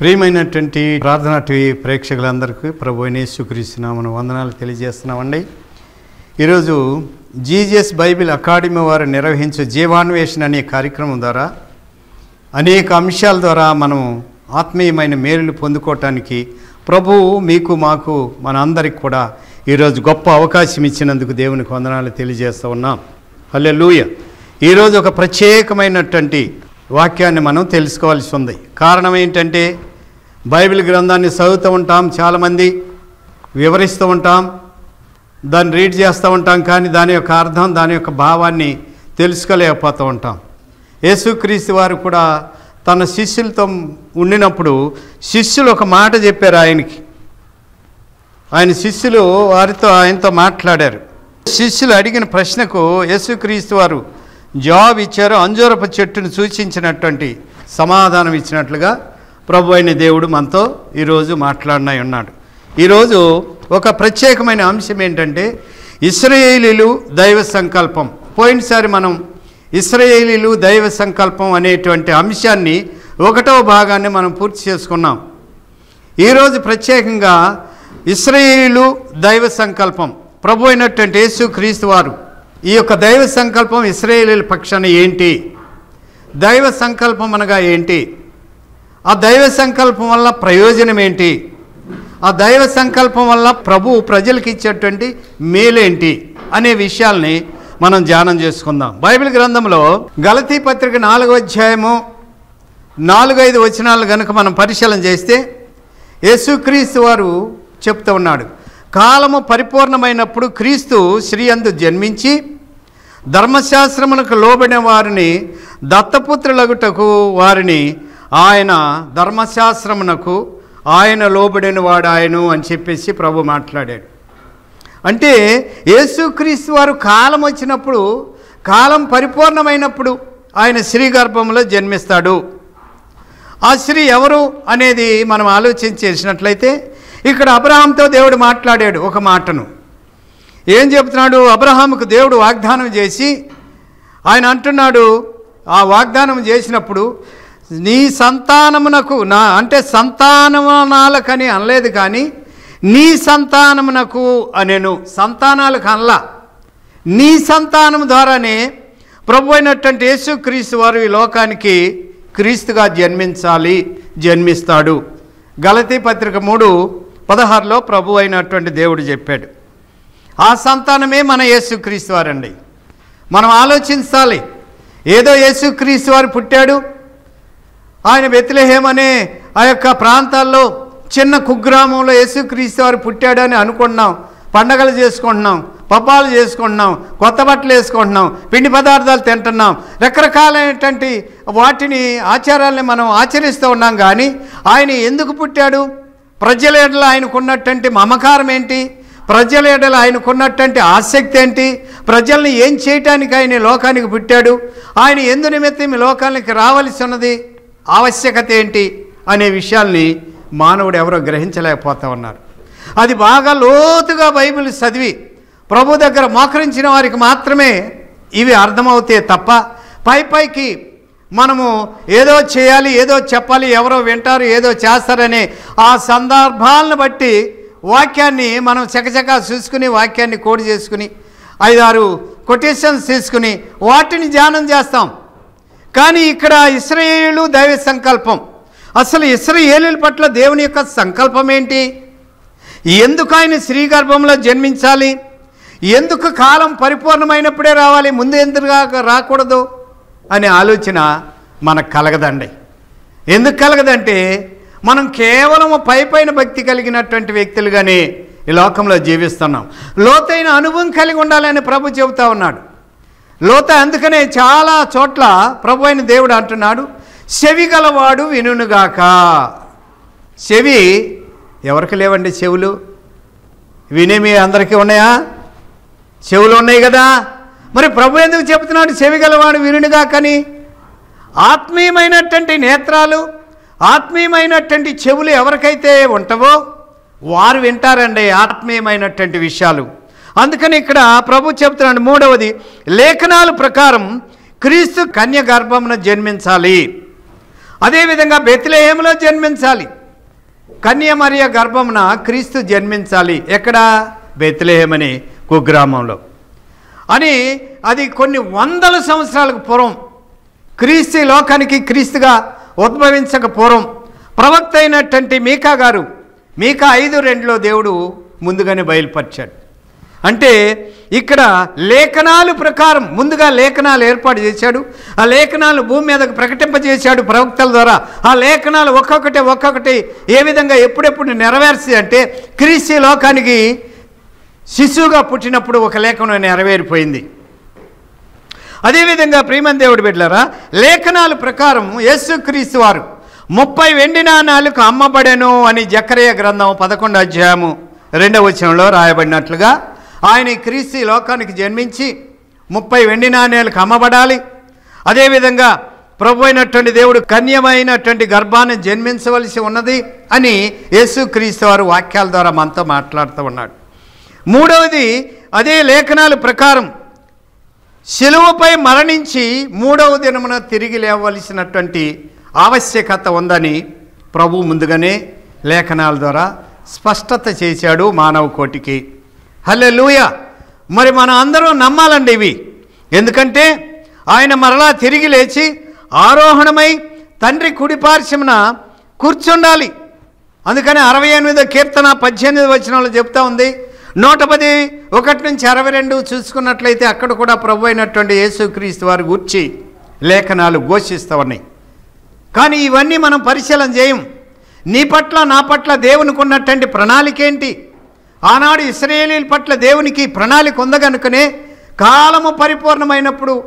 ప్రియమైనటువంటి ప్రార్థనా టీవీ ప్రేక్షకులందరికీ ప్రభు యేసుక్రీస్తునామను వందనాలు తెలియజేస్తున్నామండి. ఈరోజు జీజస్ బైబిల్ అకాడమీ వారు నిర్వహించే జీవాన్వేషణ అనే కార్యక్రమం ద్వారా అనేక అంశాల ద్వారా మనం ఆత్మీయమైన మేలులు పొందుకోవటానికి ప్రభువు మీకు మాకు మన అందరికి కూడా ఈరోజు గొప్ప అవకాశం ఇచ్చినందుకు దేవునికి వందనాలు తెలియజేస్తూ ఉన్నాం. హలే లూయ ఈరోజు ఒక ప్రత్యేకమైనటువంటి వాక్యాన్ని మనం తెలుసుకోవాల్సి ఉంది. కారణం ఏంటంటే బైబిల్ గ్రంథాన్ని చదువుతూ ఉంటాం చాలామంది వివరిస్తూ ఉంటాం దాన్ని రీడ్ చేస్తూ ఉంటాం కానీ దాని యొక్క అర్థం దాని యొక్క భావాన్ని తెలుసుకోలేకపోతూ ఉంటాం. యేసుక్రీస్తు వారు కూడా తన శిష్యులతో ఉండినప్పుడు శిష్యులు ఒక మాట చెప్పారు ఆయనకి. ఆయన శిష్యులు వారితో ఆయనతో మాట్లాడారు. శిష్యులు అడిగిన ప్రశ్నకు యేసుక్రీస్తు వారు జవాబు ఇచ్చారు అంజూరపు చెట్టును సూచించినటువంటి సమాధానం ఇచ్చినట్లుగా ప్రభు అయిన దేవుడు మనతో ఈరోజు మాట్లాడినై ఉన్నాడు. ఈరోజు ఒక ప్రత్యేకమైన అంశం ఏంటంటే ఇస్రాయేలీలు దైవ సంకల్పం. పోయినసారి మనం ఇస్రాయేలీలు దైవ సంకల్పం అనేటువంటి అంశాన్ని ఒకటవ భాగాన్ని మనం పూర్తి చేసుకున్నాం. ఈరోజు ప్రత్యేకంగా ఇస్రాయేలు దైవ సంకల్పం. ప్రభు అయినటువంటి యేసు క్రీస్తు వారు ఈ యొక్క దైవ సంకల్పం ఇస్రాయేలీల పక్షాన ఏంటి? దైవ సంకల్పం అనగా ఏంటి? ఆ దైవ సంకల్పం వల్ల ప్రయోజనం ఏంటి? ఆ దైవ సంకల్పం వల్ల ప్రభు ప్రజలకు ఇచ్చేటువంటి మేలేంటి అనే విషయాల్ని మనం ధ్యానం చేసుకుందాం. బైబిల్ గ్రంథంలో గలతీ పత్రిక నాలుగో అధ్యాయము నాలుగైదు వచనాలు కనుక మనం పరిశీలన చేస్తే యేసుక్రీస్తు వారు చెప్తూ ఉన్నాడు కాలము పరిపూర్ణమైనప్పుడు క్రీస్తు శ్రీయందు జన్మించి ధర్మశాస్త్రమునకు లోబడిన వారిని దత్తపుత్రులగుటకు వారిని ఆయన ధర్మశాస్త్రమునకు ఆయన లోబడిన వాడు ఆయను అని చెప్పేసి ప్రభు మాట్లాడాడు. అంటే యేసుక్రీస్తు వారు కాలం వచ్చినప్పుడు కాలం పరిపూర్ణమైనప్పుడు ఆయన స్త్రీ గర్భంలో జన్మిస్తాడు. ఆ స్త్రీ ఎవరు అనేది మనం ఆలోచన చేసినట్లయితే ఇక్కడ అబ్రహాంతో దేవుడు మాట్లాడాడు ఒక మాటను. ఏం చెప్తున్నాడు? అబ్రహాంకు దేవుడు వాగ్దానం చేసి ఆయన అంటున్నాడు ఆ వాగ్దానం చేసినప్పుడు నీ సంతానమునకు నా అంటే సంతానమునాలకని అనలేదు కానీ నీ సంతానమునకు అనేను. సంతానాలకు అనలా. నీ సంతానం ద్వారానే ప్రభు అయినటువంటి యేసుక్రీస్తు వారు ఈ లోకానికి క్రీస్తుగా జన్మించాలి జన్మిస్తాడు. గలతీ పత్రిక మూడు పదహారులో ప్రభు అయినటువంటి దేవుడు చెప్పాడు. ఆ సంతానమే మన యేసుక్రీస్తు వారండి. మనం ఆలోచించాలి. ఏదో యేసుక్రీస్తు వారు పుట్టాడు ఆయన బెత్లెహేమ్ అనే ఆ యొక్క ప్రాంతాల్లో చిన్న కుగ్రామంలో యేసుక్రీస్తు వారు పుట్టాడని అనుకుంటున్నాం. పండగలు చేసుకుంటున్నాం పబ్బాలు చేసుకుంటున్నాం కొత్త బట్టలు వేసుకుంటున్నాం పిండి పదార్థాలు తింటున్నాం. రకరకాలైనటువంటి వాటిని ఆచారాలని మనం ఆచరిస్తూ ఉన్నాం కానీ ఆయన ఎందుకు పుట్టాడు? ప్రజల ఎడల ఆయనకున్నటువంటి మమకారం ఏంటి? ప్రజల ఎడల ఆయనకున్నటువంటి ఆసక్తి ఏంటి? ప్రజల్ని ఏం చేయటానికి ఆయన లోకానికి పుట్టాడు? ఆయన ఎందు నిమిత్తం ఈ లోకానికి రావాల్సి ఉన్నది? ఆవశ్యకత ఏంటి అనే విషయాల్ని మానవుడు ఎవరో గ్రహించలేకపోతా ఉన్నారు. అది బాగా లోతుగా బైబిల్ చదివి ప్రభు దగ్గర మోకరించిన వారికి మాత్రమే ఇవి అర్థమవుతాయి తప్ప పై పైకి మనము ఏదో చేయాలి ఏదో చెప్పాలి ఎవరో వింటారు ఏదో చేస్తారనే ఆ సందర్భాలను బట్టి వాక్యాన్ని మనం చకచకా చూసుకుని వాక్యాన్ని కోడి చేసుకుని ఐదారు కొటేషన్స్ తీసుకుని వాటిని ధ్యానం చేస్తాం. కానీ ఇక్కడ ఇస్రయేలు దైవ సంకల్పం. అసలు ఇస్రయేలు పట్ల దేవుని యొక్క సంకల్పం ఏంటి? ఎందుకు ఆయన శ్రీగర్భంలో జన్మించాలి? ఎందుకు కాలం పరిపూర్ణమైనప్పుడే రావాలి? ముందు ఎందుకు రాకూడదు? అనే ఆలోచన మనకు కలగదండి. ఎందుకు కలగదంటే మనం కేవలం పై పైన భక్తి కలిగినటువంటి వ్యక్తులుగానే ఈ లోకంలో జీవిస్తున్నాం. లోతైన అనుభవం కలిగి ఉండాలని ప్రభు చెబుతా ఉన్నాడు. లోత అందుకనే చాలా చోట్ల ప్రభు అయిన దేవుడు అంటున్నాడు చెవి గలవాడు వినుగాక చెవి ఎవరికి లేవండి చెవులు? వినేమి అందరికీ ఉన్నాయా? చెవులు ఉన్నాయి కదా. మరి ప్రభు ఎందుకు చెప్తున్నాడు చెవి గలవాడు వినుగాకని ఆత్మీయమైనటువంటి నేత్రాలు ఆత్మీయమైనటువంటి చెవులు ఎవరికైతే ఉంటావో వారు వింటారండి ఆత్మీయమైనటువంటి విషయాలు. అందుకని ఇక్కడ ప్రభు చెప్తున్నాడు మూడవది లేఖనాల ప్రకారం క్రీస్తు కన్య గర్భమున జన్మించాలి. అదేవిధంగా బెత్లెహేములో జన్మించాలి. కన్యమరియ గర్భమున క్రీస్తు జన్మించాలి. ఎక్కడ? బెత్లెహేమ్ అనే కుగ్రామంలో. అని అది కొన్ని వందల సంవత్సరాలకు పూర్వం క్రీస్తు లోకానికి క్రీస్తుగా ఉద్భవించక పూర్వం ప్రవక్త అయినటువంటి మీకా గారు మీకా ఐదు రెండులో దేవుడు ముందుగానే బయలుపరిచాడు. అంటే ఇక్కడ లేఖనాలు ప్రకారం ముందుగా లేఖనాలు ఏర్పాటు చేశాడు ఆ లేఖనాలు భూమి మీదకు ప్రకటింపజేశాడు ప్రవక్తల ద్వారా. ఆ లేఖనాలు ఒక్కొక్కటి ఒక్కొక్కటి ఏ విధంగా ఎప్పుడెప్పుడు నెరవేర్చి అంటే క్రీస్తు లోకానికి శిశువుగా పుట్టినప్పుడు ఒక లేఖనం నెరవేరిపోయింది. అదేవిధంగా ప్రియమన్ దేవుడు బిడ్డలారా లేఖనాల ప్రకారం యేసుక్రీస్తు వారు ముప్పై వెండి నాణాలకు అమ్మబడెను అని జకరయ గ్రంథం పదకొండు అధ్యాయము రెండవ వచనంలో రాయబడినట్లుగా ఆయన క్రీస్తు లోకానికి జన్మించి ముప్పై వెండి నాణ్యాలకు అమ్మబడాలి. అదేవిధంగా ప్రభు అయినటువంటి దేవుడు కన్యమైనటువంటి గర్భాన్ని జన్మించవలసి ఉన్నది అని యేసుక్రీస్తు వారు వాక్యాల ద్వారా మనతో మాట్లాడుతూ ఉన్నాడు. మూడవది అదే లేఖనాల ప్రకారం శిలువపై మరణించి మూడవ దినమున తిరిగి లేవలసినటువంటి ఆవశ్యకత ఉందని ప్రభు ముందుగానే లేఖనాల ద్వారా స్పష్టత చేశాడు మానవ కోటికి. హలే మరి మనం అందరం నమ్మాలండి ఇవి. ఎందుకంటే ఆయన మరలా తిరిగి లేచి ఆరోహణమై తండ్రి కుడిపార్శ్వమున కూర్చుండాలి. అందుకని అరవై ఎనిమిదో కీర్తన పద్దెనిమిది వచనంలో చెప్తా ఉంది. నూట పది ఒకటి నుంచి అరవై రెండు చూసుకున్నట్లయితే అక్కడ కూడా ప్రభు అయినటువంటి యేసుక్రీస్తు వారి గుర్చి లేఖనాలు ఘోషిస్తూ ఉన్నాయి కానీ ఇవన్నీ మనం పరిశీలన చేయం. నీ పట్ల నా పట్ల దేవునికి ఉన్నటువంటి ప్రణాళిక ఏంటి? ఆనాడు ఇస్రాయేలీల పట్ల దేవునికి ప్రణాళిక ఉందగనుకనే కాలము పరిపూర్ణమైనప్పుడు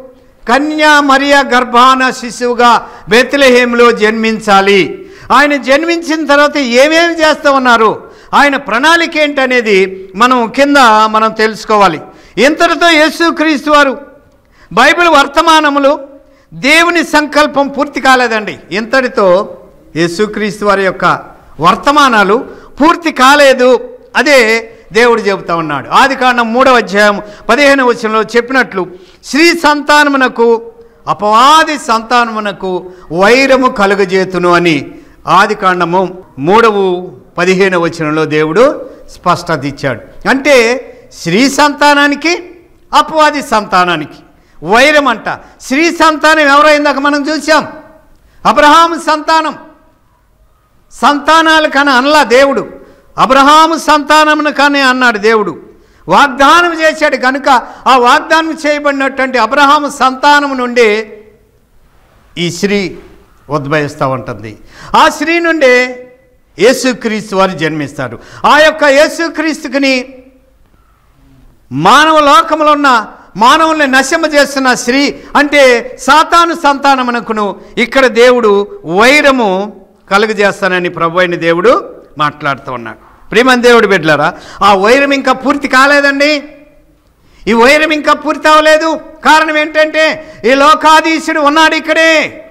కన్యా మరియా గర్భాన శిశువుగా బెత్లెహేములో జన్మించాలి. ఆయన జన్మించిన తర్వాత ఏమేమి చేస్తూ ఉన్నారు? ఆయన ప్రణాళిక ఏంటనేది మనం కింద మనం తెలుసుకోవాలి. ఇంతటితో యేసుక్రీస్తు వారు బైబిల్ వర్తమానములు దేవుని సంకల్పం పూర్తి కాలేదండి. ఇంతటితో యేసుక్రీస్తు వారి యొక్క వర్తమానాలు పూర్తి కాలేదు. అదే దేవుడు చెబుతా ఉన్నాడు. ఆది కాండం మూడవ అధ్యాయం పదిహేను వచనంలో చెప్పినట్లు శ్రీ సంతానమునకు అపవాది సంతానమునకు వైరము కలుగజేతును అని ఆది కాండము మూడవ పదిహేను వచనంలో దేవుడు స్పష్టత ఇచ్చాడు. అంటే శ్రీ సంతానానికి అపవాది సంతానానికి వైరం అంట. శ్రీ సంతానం ఎవరైందాక మనం చూసాం అబ్రహాం సంతానం. సంతానాలు కానీ అనలా దేవుడు. అబ్రహాము సంతానమును కానీ అన్నాడు దేవుడు. వాగ్దానం చేశాడు కనుక ఆ వాగ్దానం చేయబడినటువంటి అబ్రహాము సంతానము నుండి ఈ స్త్రీ ఉద్భవిస్తూ ఉంటుంది. ఆ స్త్రీ నుండి యేసుక్రీస్తు వారు జన్మిస్తాడు ఆ యొక్క యేసుక్రీస్తుకుని మానవ లోకంలో ఉన్న మానవుల్ని నశింపజేస్తున్న స్త్రీ అంటే సాతాను సంతానమునకును. ఇక్కడ దేవుడు వైరము కలుగజేస్తానని ప్రభు అయిన దేవుడు మాట్లాడుతూ ఉన్నాడు. ప్రియమని దేవుడు బిడ్డలారా ఆ వైరం ఇంకా పూర్తి కాలేదండి. ఈ వైరం ఇంకా పూర్తి అవ్వలేదు. కారణం ఏంటంటే ఈ లోకాధీశుడు ఉన్నాడు ఇక్కడే.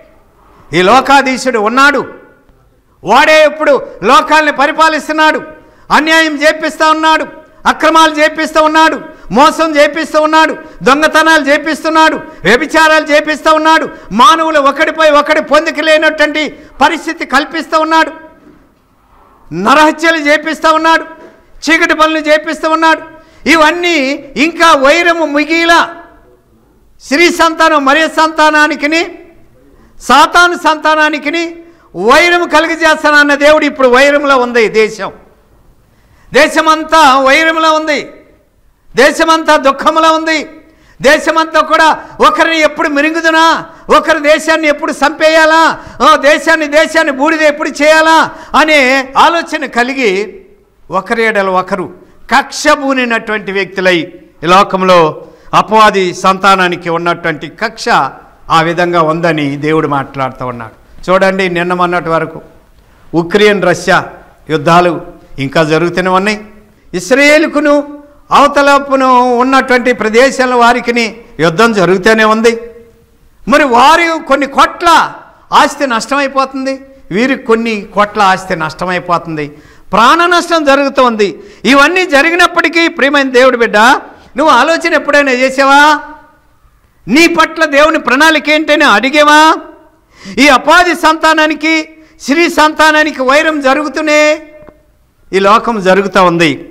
ఈ లోకాధీశుడు ఉన్నాడు. వాడే ఇప్పుడు లోకాల్ని పరిపాలిస్తున్నాడు. అన్యాయం చేపిస్తూ ఉన్నాడు. అక్రమాలు చేపిస్తూ ఉన్నాడు. మోసం చేపిస్తూ ఉన్నాడు. దొంగతనాలు చేపిస్తున్నాడు. వ్యభిచారాలు చేపిస్తూ ఉన్నాడు. మానవులు ఒకడిపై ఒకటి పొందిక లేనటువంటి పరిస్థితి కల్పిస్తూ ఉన్నాడు. నరహత్యలు చేపిస్తూ ఉన్నాడు చీకటి పనులు చేపిస్తూ ఉన్నాడు. ఇవన్నీ ఇంకా వైరము మిగిలా. స్త్రీ సంతానం మరే సంతానానికిని సాతాను సంతానానికిని వైరము కలిగజేస్తానన్న దేవుడు ఇప్పుడు వైరంలో ఉంది దేశం. దేశమంతా వైరంలో ఉంది. దేశమంతా దుఃఖంలో ఉంది. దేశమంతా కూడా ఒకరిని ఎప్పుడు మెరుగుదునా? ఒకరి దేశాన్ని ఎప్పుడు చంపేయాలా ఓ దేశాన్ని దేశాన్ని బూడిద ఎప్పుడు చేయాలా? అనే ఆలోచన కలిగి ఒకరి ఒకరు కక్ష బూనినటువంటి వ్యక్తులై ఈ లోకంలో అపవాది సంతానానికి ఉన్నటువంటి కక్ష ఆ విధంగా ఉందని దేవుడు మాట్లాడుతూ ఉన్నాడు. చూడండి నిన్న మొన్నటి వరకు ఉక్రెయిన్ రష్యా యుద్ధాలు ఇంకా జరుగుతూనే ఉన్నాయి. ఇస్రాయేల్కును అవతలపును ఉన్నటువంటి ప్రదేశాల వారికి యుద్ధం జరుగుతూనే ఉంది. మరి వారి కొన్ని కోట్ల ఆస్తి నష్టమైపోతుంది. వీరికి కొన్ని కోట్ల ఆస్తి నష్టమైపోతుంది. ప్రాణ నష్టం జరుగుతోంది. ఇవన్నీ జరిగినప్పటికీ ప్రియమైన దేవుడి బిడ్డ నువ్వు ఆలోచన ఎప్పుడైనా చేసావా? నీ పట్ల దేవుని ప్రణాళిక ఏంటని అడిగేవా? ఈ అపాధి సంతానానికి శ్రీ సంతానానికి వైరం జరుగుతూనే ఈ లోకం జరుగుతూ ఉంది.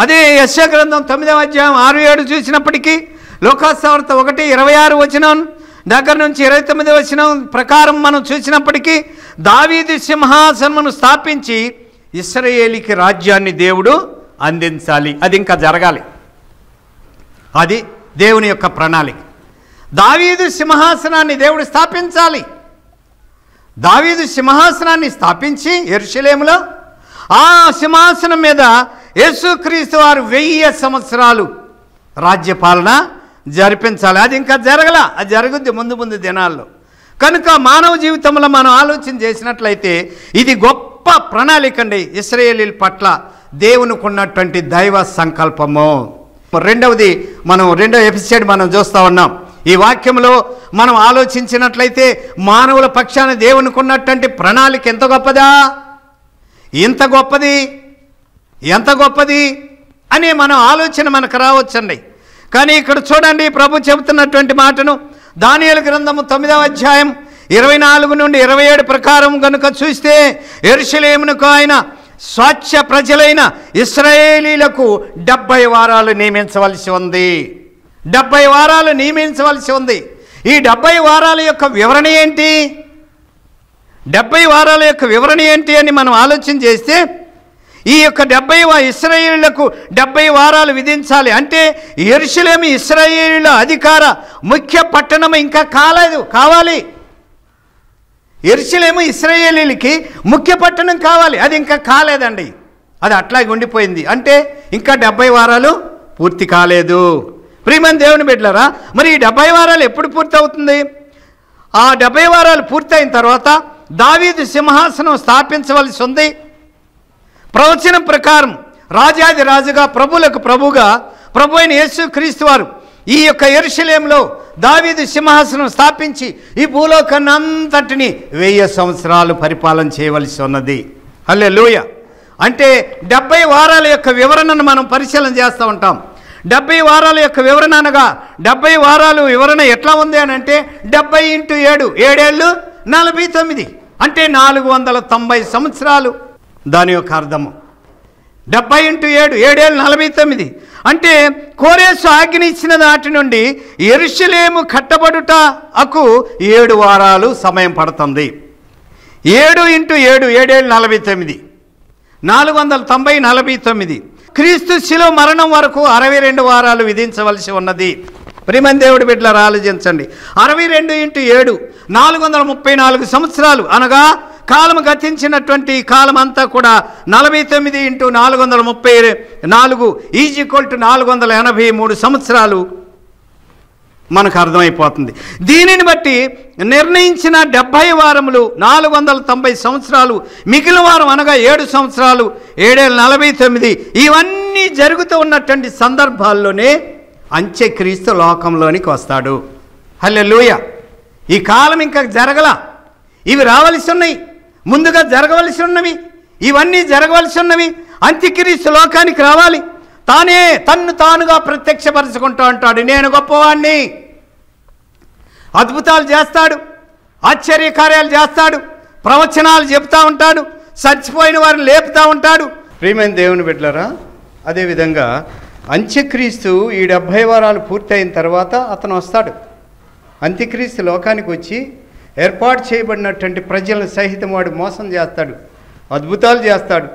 అదే యశ గ్రంథం తొమ్మిదవ అధ్యాయం ఆరు ఏడు చూసినప్పటికీ లోకాసవార్త ఒకటి ఇరవై ఆరు వచనం దగ్గర నుంచి ఇరవై తొమ్మిది వచనం ప్రకారం మనం చూసినప్పటికీ దావీదు సింహాసనమును స్థాపించి ఇస్రాయేలీకి రాజ్యాన్ని దేవుడు అందించాలి. అది ఇంకా జరగాలి. అది దేవుని యొక్క ప్రణాళిక. దావీదు సింహాసనాన్ని దేవుడు స్థాపించాలి. దావీదు సింహాసనాన్ని స్థాపించి ఎరుషలేములో ఆ సింహాసనం మీద యేసుక్రీస్తు వారు వెయ్యి సంవత్సరాలు రాజ్యపాలన జరిపించాలి. అది ఇంకా జరగల. అది జరుగుద్ది ముందు ముందు దినాల్లో. కనుక మానవ జీవితంలో మనం ఆలోచన చేసినట్లయితే ఇది గొప్ప ప్రణాళిక అండి ఇస్రాయేలీల పట్ల దేవునికి ఉన్నటువంటి దైవ సంకల్పము. రెండవది మనం రెండవ ఎపిసోడ్ మనం చూస్తూ ఉన్నాం. ఈ వాక్యంలో మనం ఆలోచించినట్లయితే మానవుల పక్షాన దేవునికి ఉన్నటువంటి ప్రణాళిక ఎంత గొప్పదా? ఇంత గొప్పది? ఎంత గొప్పది అని మనం ఆలోచన మనకు రావచ్చండి. కానీ ఇక్కడ చూడండి ప్రభు చెబుతున్నటువంటి మాటను దానియలు గ్రంథము తొమ్మిదవ అధ్యాయం ఇరవై నాలుగు నుండి ఇరవై ఏడు ప్రకారం కనుక చూస్తే ఎరుషలేమునకు ఆయన స్వచ్ఛ ప్రజలైన ఇస్రాయేలీలకు డెబ్బై వారాలు నియమించవలసి ఉంది. డెబ్బై వారాలు నియమించవలసి ఉంది. ఈ డెబ్బై వారాల యొక్క వివరణ ఏంటి? డెబ్బై వారాల యొక్క వివరణ ఏంటి అని మనం ఆలోచన చేస్తే ఈ యొక్క డెబ్బై ఇస్రాయేళ్ళకు డెబ్బై వారాలు విధించాలి. అంటే ఎరుసలేమి ఇస్రాయేళ్ళ అధికార ముఖ్య పట్టణం ఇంకా కాలేదు కావాలి. ఎరుసలేము ఇస్రాయేలీలకి ముఖ్య పట్టణం కావాలి. అది ఇంకా కాలేదండి. అది అట్లాగే ఉండిపోయింది. అంటే ఇంకా డెబ్బై వారాలు పూర్తి కాలేదు. ప్రియమని దేవుని బిడ్డలరా మరి ఈ డెబ్బై వారాలు ఎప్పుడు పూర్తి అవుతుంది? ఆ డెబ్బై వారాలు పూర్తయిన తర్వాత దావీదు సింహాసనం స్థాపించవలసి ఉంది. ప్రవచనం ప్రకారం రాజాది రాజుగా ప్రభులకు ప్రభుగా ప్రభు అయిన యేసు క్రీస్తు వారు ఈ యొక్క ఎరుశలేంలో దావీదు సింహాసనం స్థాపించి ఈ భూలోకాన్నంతటిని వెయ్యి సంవత్సరాలు పరిపాలన చేయవలసి ఉన్నది. హల్లే అంటే డెబ్బై వారాల యొక్క వివరణను మనం పరిశీలన చేస్తూ ఉంటాం. డెబ్బై వారాల యొక్క వివరణ అనగా డెబ్బై వారాలు వివరణ ఎట్లా ఉంది అని అంటే డెబ్బై ఇంటూ ఏడు ఏడేళ్ళు నలభై తొమ్మిది. అంటే నాలుగు వందల తొంభై సంవత్సరాలు. దాని యొక్క అర్థము. డెబ్బై ఇంటూ ఏడు ఏడేళ్ళు నలభై తొమ్మిది. అంటే కోరేసు ఆజ్ఞనిచ్చిన దాటి నాటి నుండి ఎరుషలేము కట్టబడుట అకు ఏడు వారాలు సమయం పడుతుంది. ఏడు ఇంటూ ఏడు ఏడేళ్ళు నలభై తొమ్మిది. నాలుగు వందల తొంభై నలభై తొమ్మిది. క్రీస్తు శిలో మరణం వరకు అరవై రెండు వారాలు విధించవలసి ఉన్నది. ప్రిమన్ దేవుడి బిడ్డలారా ఆలోచించండి. అరవై రెండు ఇంటూ ఏడు నాలుగు వందల ముప్పై నాలుగు సంవత్సరాలు అనగా కాలం గతించినటువంటి కాలం అంతా కూడా నలభై తొమ్మిది ఇంటూ నాలుగు వందల ముప్పై నాలుగు ఈజ్ టు నాలుగు వందల ఎనభై మూడు సంవత్సరాలు మనకు అర్థమైపోతుంది. దీనిని బట్టి నిర్ణయించిన డెబ్భై వారములు నాలుగు వందల తొంభై సంవత్సరాలు మిగిలిన వారం అనగా ఏడు సంవత్సరాలు ఏడేళ్ళ నలభై తొమ్మిది ఇవన్నీ జరుగుతూ ఉన్నటువంటి సందర్భాల్లోనే అంత్యక్రీస్తు లోకంలోనికి వస్తాడు. హల్లెలూయ! ఈ కాలం ఇంకా జరగల. ఇవి రావలసి ఉన్నాయి. ముందుగా జరగవలసి ఉన్నవి ఇవన్నీ జరగవలసి ఉన్నవి అంత్యక్రీస్తు లోకానికి రావాలి. తానే తన్ను తానుగా ప్రత్యక్షపరచుకుంటూ అంటాడు. నేను గొప్పవాణ్ణి. అద్భుతాలు చేస్తాడు ఆశ్చర్య కార్యాలు చేస్తాడు ప్రవచనాలు చెబుతూ ఉంటాడు చచ్చిపోయిన వారిని లేపుతూ ఉంటాడు. ప్రియమైన దేవుని బిడ్డలరా అదేవిధంగా అంత్యక్రీస్తు ఈ డెబ్భై వారాలు పూర్తయిన తర్వాత అతను వస్తాడు. అంత్యక్రీస్తు లోకానికి వచ్చి ఏర్పాటు చేయబడినటువంటి ప్రజలను సహితం వాడు మోసం చేస్తాడు అద్భుతాలు చేస్తాడు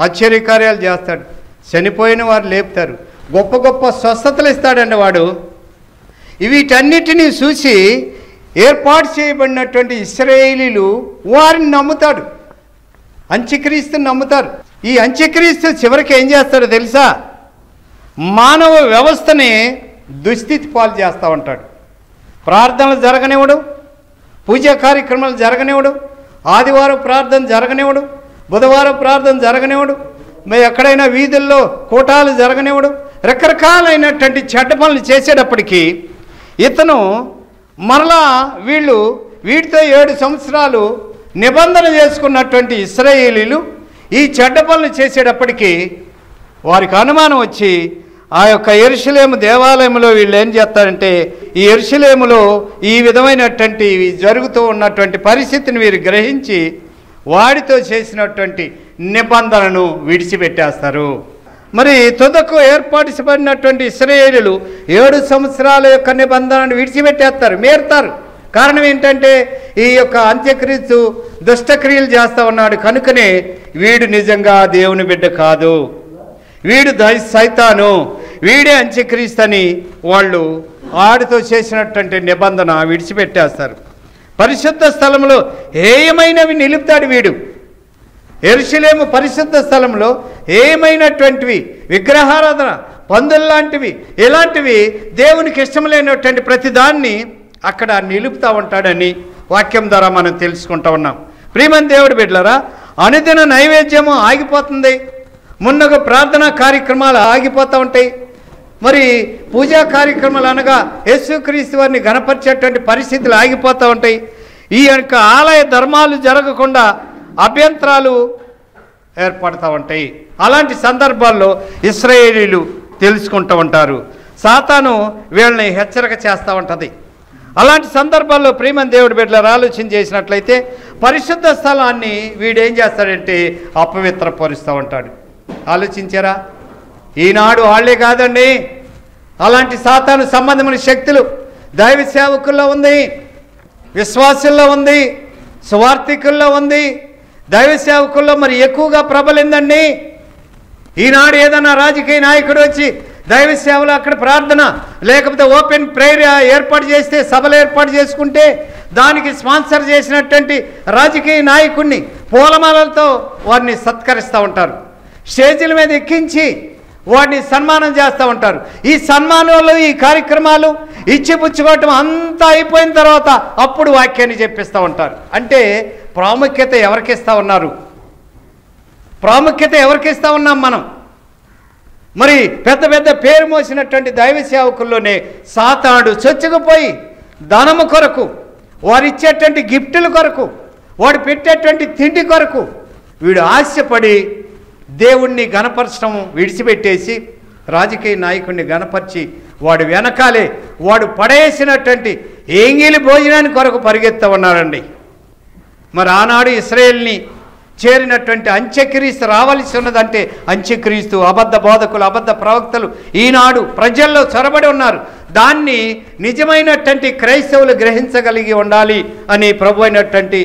ఆశ్చర్యకార్యాలు చేస్తాడు చనిపోయిన వారు లేపుతారు గొప్ప గొప్ప స్వస్థతలు ఇస్తాడండి వాడు. వీటన్నిటినీ చూసి ఏర్పాటు చేయబడినటువంటి ఇస్రాయేలీలు వారిని నమ్ముతాడు అంత్యక్రీస్తుని నమ్ముతారు. ఈ అంత్యక్రీస్తు చివరికి ఏం చేస్తాడో తెలుసా? మానవ వ్యవస్థని దుస్థితి పాలు చేస్తూ ఉంటాడు. ప్రార్థనలు జరగనివ్వడం పూజా కార్యక్రమాలు జరగనివ్వడు. ఆదివారం ప్రార్థన జరగనివ్వడు. బుధవారం ప్రార్థన జరగనివ్వడు. మరి ఎక్కడైనా వీధుల్లో కూటాలు జరగనివ్వడు. రకరకాలైనటువంటి చెడ్డ పనులు చేసేటప్పటికీ ఇతను మరలా వీళ్ళు వీటితో ఏడు సంవత్సరాలు నిబంధన చేసుకున్నటువంటి ఇస్రాయేలీలు ఈ చెడ్డ పనులు చేసేటప్పటికీ వారికి అనుమానం వచ్చి ఆ యొక్క ఎరుషలేము దేవాలయంలో వీళ్ళు ఏం చేస్తారంటే ఈ ఎరుషలేములో ఈ విధమైనటువంటి జరుగుతూ ఉన్నటువంటి పరిస్థితిని వీరు గ్రహించి వాడితో చేసినటువంటి నిబంధనను విడిచిపెట్టేస్తారు. మరి తుదకు ఏర్పాటుపడినటువంటి ఇస్రాయేలీలు ఏడు సంవత్సరాల యొక్క నిబంధనను విడిచిపెట్టేస్తారు మేరుతారు. కారణం ఏంటంటే ఈ యొక్క అంత్యక్రీస్తు దుష్టక్రియలు చేస్తూ ఉన్నాడు. కనుకనే వీడు నిజంగా దేవుని బిడ్డ కాదు. వీడు దై సైతాను వీడే అంత్యక్రీస్తని వాళ్ళు ఆడితో చేసినటువంటి నిబంధన విడిచిపెట్టేస్తారు. పరిశుద్ధ స్థలంలో ఏయమైనవి నిలుపుతాడు వీడు. ఎరుషలేము పరిశుద్ధ స్థలంలో ఏమైనటువంటివి విగ్రహారాధన పందుల్లాంటివి ఇలాంటివి దేవునికి ఇష్టం లేనటువంటి ప్రతిదాన్ని అక్కడ నిలుపుతూ ఉంటాడని వాక్యం ద్వారా మనం తెలుసుకుంటా ఉన్నాం. ప్రియమని దేవుడు బిడ్డలరా అనుదిన నైవేద్యము ఆగిపోతుంది. మున్నగ ప్రార్థనా కార్యక్రమాలు ఆగిపోతూ ఉంటాయి. మరి పూజా కార్యక్రమాలు అనగా యేసుక్రీస్తు వారిని గణపరిచేటువంటి పరిస్థితులు ఆగిపోతూ ఉంటాయి. ఈ యొక్క ఆలయ ధర్మాలు జరగకుండా అభ్యంతరాలు ఏర్పడుతూ ఉంటాయి. అలాంటి సందర్భాల్లో ఇస్రాయేలీలు తెలుసుకుంటూ ఉంటారు. సాతాను వీళ్ళని హెచ్చరిక చేస్తూ ఉంటుంది. అలాంటి సందర్భాల్లో ప్రేమన్ దేవుడి బిడ్డలు ఆలోచన చేసినట్లయితే పరిశుద్ధ స్థలాన్ని వీడేం చేస్తాడంటే అపవిత్రపరుస్తూ ఉంటాడు. ఆలోచించారా? ఈనాడు వాళ్ళే కాదండి. అలాంటి సాతాను సంబంధమైన శక్తులు దైవ సేవకుల్లో ఉంది విశ్వాసుల్లో ఉంది స్వార్థికుల్లో ఉంది. దైవ సేవకుల్లో మరి ఎక్కువగా ప్రబలిందండి ఈనాడు ఏదైనా రాజకీయ నాయకుడు వచ్చి దైవ సేవలు అక్కడ ప్రార్థన లేకపోతే ఓపెన్ ప్రేయర్ ఏర్పాటు చేస్తే సభలు ఏర్పాటు చేసుకుంటే దానికి స్పాన్సర్ చేసినటువంటి రాజకీయ నాయకుడిని పూలమాలలతో వారిని సత్కరిస్తూ ఉంటారు. స్టేజీల మీద ఎక్కించి వాడిని సన్మానం చేస్తూ ఉంటారు. ఈ సన్మానాలు ఈ కార్యక్రమాలు ఇచ్చి పుచ్చుకోవటం అంతా అయిపోయిన తర్వాత అప్పుడు వాక్యాన్ని చెప్పిస్తూ ఉంటారు. అంటే ప్రాముఖ్యత ఎవరికి ఇస్తూ ఉన్నారు? ప్రాముఖ్యత ఎవరికి ఉన్నాం మనం? మరి పెద్ద పెద్ద పేరు మోసినటువంటి దైవ సేవకుల్లోనే సాతాడు చొచ్చుకుపోయి ధనము కొరకు వారు ఇచ్చేటువంటి గిఫ్టుల కొరకు వాడు పెట్టేటువంటి తిండి కొరకు వీడు ఆశపడి దేవుణ్ణి గణపరచడం విడిచిపెట్టేసి రాజకీయ నాయకుడిని గణపరిచి వాడు వెనకాలే వాడు పడేసినటువంటి ఏంగిలి భోజనాన్ని కొరకు పరిగెత్తా ఉన్నారండి మరి ఆనాడు ఇస్రాయేల్ని చేరినటువంటి అంత్యక్రీస్తు రావాల్సి ఉన్నదంటే అంత్యక్రీస్తు అబద్ధ బోధకులు అబద్ధ ప్రవక్తలు ఈనాడు ప్రజల్లో చొరబడి ఉన్నారు. దాన్ని నిజమైనటువంటి క్రైస్తవులు గ్రహించగలిగి ఉండాలి అని ప్రభు అయినటువంటి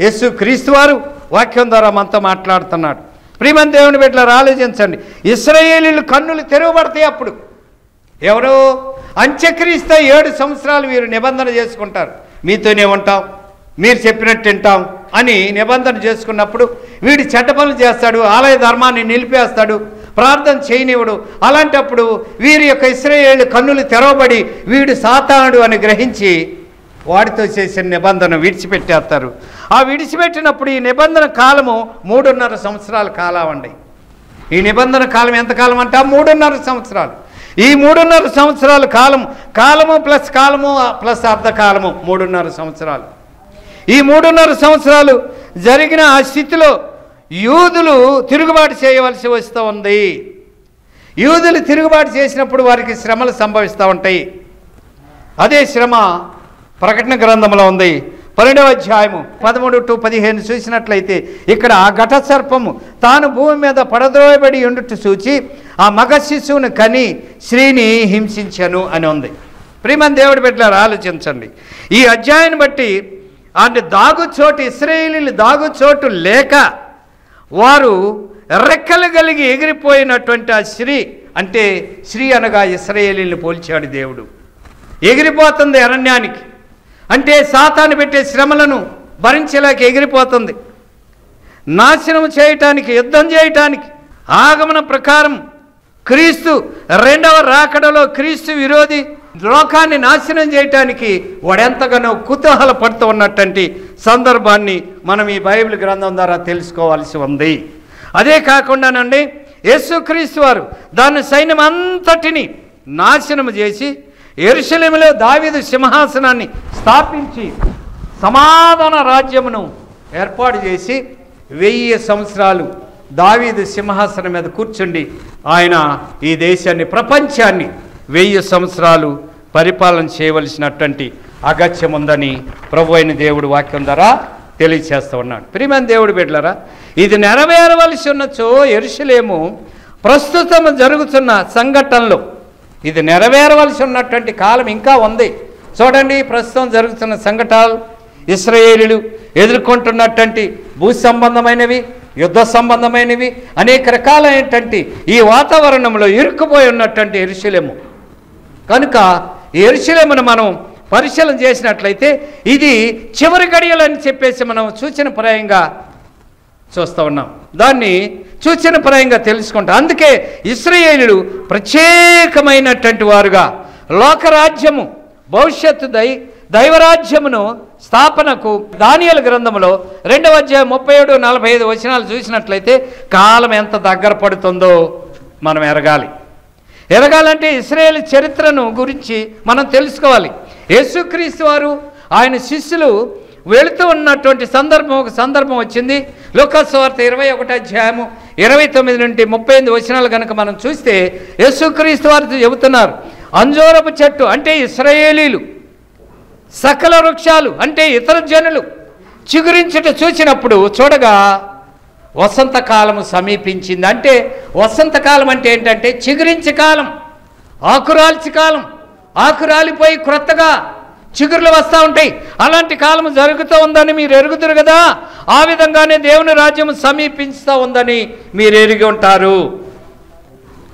యేసు క్రీస్తు వారు వాక్యం ద్వారా మనతో మాట్లాడుతున్నాడు. ప్రియమన్ దేవుని బిడ్డలారు ఆలోచించండి. ఇస్రాయేలీలు కన్నులు తెరవబడతాయి అప్పుడు. ఎవరు? అంత్యక్రీస్తు ఏడు సంవత్సరాలు వీరు నిబంధన చేసుకుంటారు. మీతోనే ఉంటాం మీరు చెప్పినట్టు వింటాం అని నిబంధన చేసుకున్నప్పుడు వీడు చెడ్డ పనులు చేస్తాడు ఆలయ ధర్మాన్ని నిలిపేస్తాడు ప్రార్థన చేయనివ్వడు. అలాంటప్పుడు వీరి యొక్క ఇస్రాయేళ్ళు కన్నులు తెరవబడి వీడు సాతానుడు అని గ్రహించి వాడితో చేసిన నిబంధన విడిచిపెట్టేస్తారు. ఆ విడిచిపెట్టినప్పుడు ఈ నిబంధన కాలము మూడున్నర సంవత్సరాల కాలం అండి. ఈ నిబంధన కాలం ఎంతకాలం అంటే? ఆ మూడున్నర సంవత్సరాలు. ఈ మూడున్నర సంవత్సరాల కాలం కాలము ప్లస్ కాలము ప్లస్ అర్ధకాలము మూడున్నర సంవత్సరాలు. ఈ మూడున్నర సంవత్సరాలు జరిగిన ఆ స్థితిలో యూదులు తిరుగుబాటు చేయవలసి వస్తూ ఉంది. యూదులు తిరుగుబాటు చేసినప్పుడు వారికి శ్రమలు సంభవిస్తూ ఉంటాయి. అదే శ్రమ ప్రకటన గ్రంథంలో ఉంది. పన్నెండవ అధ్యాయము పదమూడు టు పదిహేను చూసినట్లయితే ఇక్కడ ఆ ఘట సర్పము తాను భూమి మీద పడద్రోయబడి ఉండుట చూచి ఆ మగ శిశువును కని స్త్రీని హింసించను అని ఉంది. ప్రియమన్ దేవుడి బిడ్డలారా ఆలోచించండి. ఈ అధ్యాయాన్ని బట్టి అంటే దాగుచోటు ఇస్రాయేలీలు దాగుచోటు లేక వారు రెక్కలు కలిగి ఎగిరిపోయినటువంటి ఆ స్త్రీ అంటే శ్రీ అనగా ఇస్రాయేలీని పోల్చాడు దేవుడు. ఎగిరిపోతుంది అరణ్యానికి. అంటే సాతాను పెట్టే శ్రమలను భరించేలాక ఎగిరిపోతుంది. నాశనం చేయటానికి యుద్ధం చేయటానికి ఆగమన ప్రకారం క్రీస్తు రెండవ రాకడలో క్రీస్తు విరోధి లోకాన్ని నాశనం చేయటానికి వాడెంతగానో కుతూహల పడుతూ ఉన్నటువంటి సందర్భాన్ని మనం ఈ బైబిల్ గ్రంథం ద్వారా తెలుసుకోవాల్సి ఉంది. అదే కాకుండానండి యేసుక్రీస్తు వారు దాని సైన్యం అంతటిని నాశనం చేసి ఎరుశలేములో దావీదు సింహాసనాన్ని స్థాపించి సమాధాన రాజ్యమును ఏర్పాటు చేసి వెయ్యి సంవత్సరాలు దావీదు సింహాసనం మీద కూర్చుండి ఆయన ఈ దేశాన్ని ప్రపంచాన్ని వెయ్యి సంవత్సరాలు పరిపాలన చేయవలసినటువంటి అగత్యం ఉందని ప్రభు అయిన దేవుడు వాక్యం ద్వారా తెలియచేస్తూ ఉన్నాడు. ప్రియమైన దేవుడు బిడ్డలరా ఇది నెరవేరవలసి ఉన్నచో ఎరుసలేము ప్రస్తుతం జరుగుతున్న సంఘటనలో ఇది నెరవేరవలసి ఉన్నటువంటి కాలం ఇంకా ఉంది. చూడండి ప్రస్తుతం జరుగుతున్న సంఘటనలు ఇస్రాయేలీలు ఎదుర్కొంటున్నటువంటి భూ సంబంధమైనవి యుద్ధ సంబంధమైనవి అనేక రకాలైనటువంటి ఈ వాతావరణంలో ఇరుక్కుపోయి ఉన్నటువంటి ఎరుశలేము కనుక ఈ ఎరుశలేమును మనం పరిశీలన చేసినట్లయితే ఇది చివరి గడియలని చెప్పేసి మనం సూచనప్రాయంగా చూస్తూ ఉన్నాం. దాన్ని సూచనప్రాయంగా తెలుసుకుంటాం. అందుకే ఇస్రాయేలీలు ప్రత్యేకమైనటువంటి వారుగా లోకరాజ్యము భవిష్యత్తు దై దైవరాజ్యమును స్థాపనకు దానియల గ్రంథములో రెండవ అధ్యాయం ముప్పై ఏడు నలభై ఐదు వచనాలు చూసినట్లయితే కాలం ఎంత దగ్గర పడుతుందో మనం ఎరగాలి. ఎరగాలంటే ఇస్రాయేల్ చరిత్రను గురించి మనం తెలుసుకోవాలి. యేసుక్రీస్తు వారు ఆయన శిష్యులు వెళుతూ ఉన్నటువంటి సందర్భం ఒక సందర్భం వచ్చింది. లోకస్వార్త ఇరవై ఒకటి అధ్యాయము ఇరవై తొమ్మిది నుండి ముప్పై ఎనిమిది వచనాలు కనుక మనం చూస్తే యేసుక్రీస్తు వారు చెబుతున్నారు అంజోరపు చెట్టు అంటే ఇస్రాయేలీలు సకల వృక్షాలు అంటే ఇతర జనులు చిగురించుట చూసినప్పుడు చూడగా వసంతకాలము సమీపించింది. అంటే వసంతకాలం అంటే ఏంటంటే చిగురించే కాలం ఆకురాల్చి కాలం ఆకురాలిపోయి క్రొత్తగా చిగురులు వస్తూ ఉంటాయి. అలాంటి కాలం జరుగుతూ ఉందని మీరు ఎరుగుతురు కదా? ఆ విధంగానే దేవుని రాజ్యం సమీపిస్తూ ఉందని మీరు ఎరిగి ఉంటారు.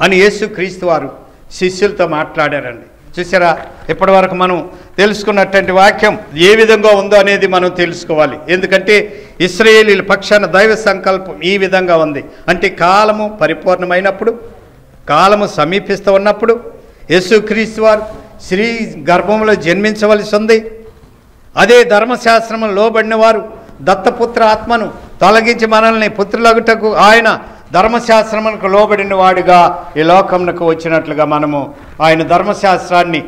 అని యేసుక్రీస్తు వారు శిష్యులతో మాట్లాడారండి. చూసారా? ఇప్పటి వరకు మనం తెలుసుకున్నటువంటి వాక్యం ఏ విధంగా ఉందో అనేది మనం తెలుసుకోవాలి. ఎందుకంటే ఇస్రాయేలీల పక్షాన దైవ సంకల్పం ఈ విధంగా ఉంది. అంటే కాలము పరిపూర్ణమైనప్పుడు కాలము సమీపిస్తూ ఉన్నప్పుడు యేసుక్రీస్తు వారు స్త్రీ గర్భంలో జన్మించవలసి ఉంది అదే ధర్మశాస్త్రము లోబడిన వారు దత్తపుత్ర ఆత్మను తొలగించి మనల్ని పుత్రులగుటకు ఆయన ధర్మశాస్త్రమునకు లోబడిన వాడిగా ఈ లోకమునకు వచ్చినట్లుగా మనము ఆయన ధర్మశాస్త్రాన్ని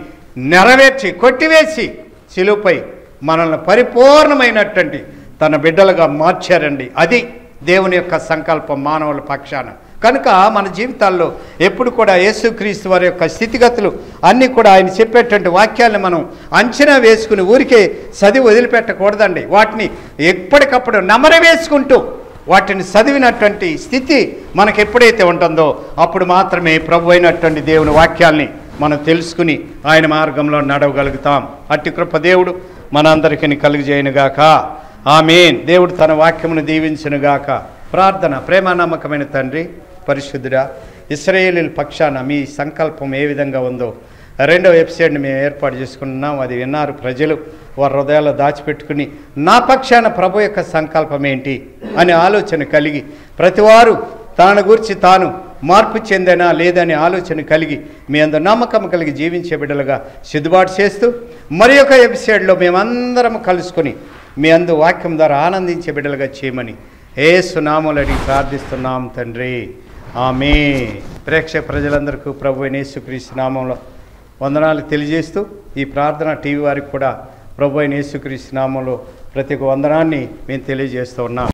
నెరవేర్చి కొట్టివేసి శిలుపై మనల్ని పరిపూర్ణమైనటువంటి తన బిడ్డలుగా మార్చారండి. అది దేవుని యొక్క సంకల్పం మానవుల పక్షాన. కనుక మన జీవితాల్లో ఎప్పుడు కూడా యేసుక్రీస్తు వారి యొక్క స్థితిగతులు అన్నీ కూడా ఆయన చెప్పేటువంటి వాక్యాలను మనం అంచనా వేసుకుని ఊరికే చదివి వదిలిపెట్టకూడదండి. వాటిని ఎప్పటికప్పుడు నమర వేసుకుంటూ వాటిని చదివినటువంటి స్థితి మనకు ఎప్పుడైతే ఉంటుందో అప్పుడు మాత్రమే ప్రభు అయినటువంటి దేవుని వాక్యాల్ని మనం తెలుసుకుని ఆయన మార్గంలో నడవగలుగుతాం. అట్టి కృప దేవుడు మనందరికీ కలుగజేయనుగాక ఆమెన్. దేవుడు తన వాక్యమును దీవించునుగాక. ప్రార్థన ప్రేమ నమ్మకమైన తండ్రి పరిశుద్ధుడా. ఇస్రాయేలీల పక్షాన మీ సంకల్పం ఏ విధంగా ఉందో. రెండవ ఎపిసోడ్ని మేము ఏర్పాటు చేసుకుంటున్నాం. అది విన్నారు ప్రజలు. వారి హృదయాల్లో దాచిపెట్టుకుని నా పక్షాన ప్రభు యొక్క సంకల్పం ఏంటి అనే ఆలోచన కలిగి ప్రతివారు తన గురించి తాను మార్పు చెందేనా లేదనే ఆలోచన కలిగి మీ అందరు నమ్మకం కలిగి జీవించే బిడ్డలుగా సిద్ధుబాటు చేస్తూ మరి ఒక ఎపిసోడ్లో మేమందరం కలుసుకొని మీ అందు వాక్యం ద్వారా ఆనందించే బిడ్డలుగా చేయమని ఏ అడిగి ప్రార్థిస్తున్నాం తండ్రి. ఆమె ప్రేక్షక ప్రజలందరికీ ప్రభు యేసుక్రీస్తు నామంలో వందనాలు తెలియజేస్తూ ఈ ప్రార్థన టీవీ వారికి కూడా ప్రభు అయిన యేసుక్రీస్తు నామంలో ప్రతి ఒక్క వందనాన్ని మేము తెలియజేస్తూ ఉన్నాం.